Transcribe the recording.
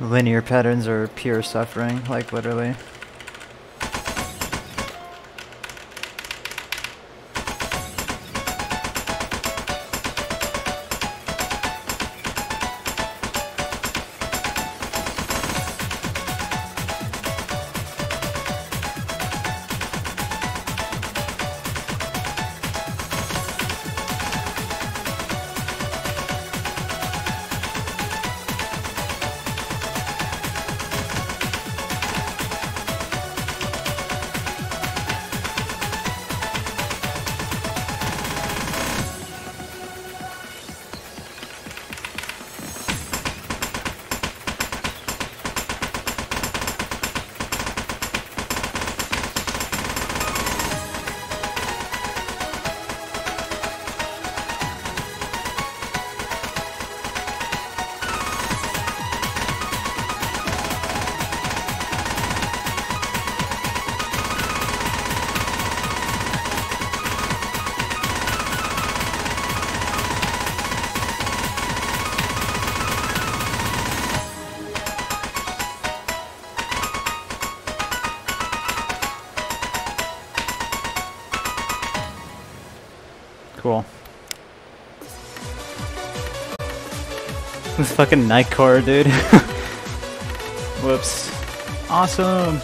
Linear patterns are pure suffering, like literally. Cool. This fucking Nightcore, dude. Whoops. Awesome.